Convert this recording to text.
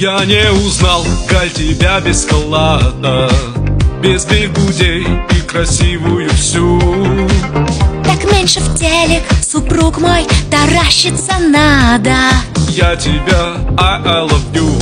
Я не узнал, Галь, тебя без халата Без бегудей и красивую всю. Так меньше в телек, супруг мой, таращиться надо. Я тебя, I, I love you.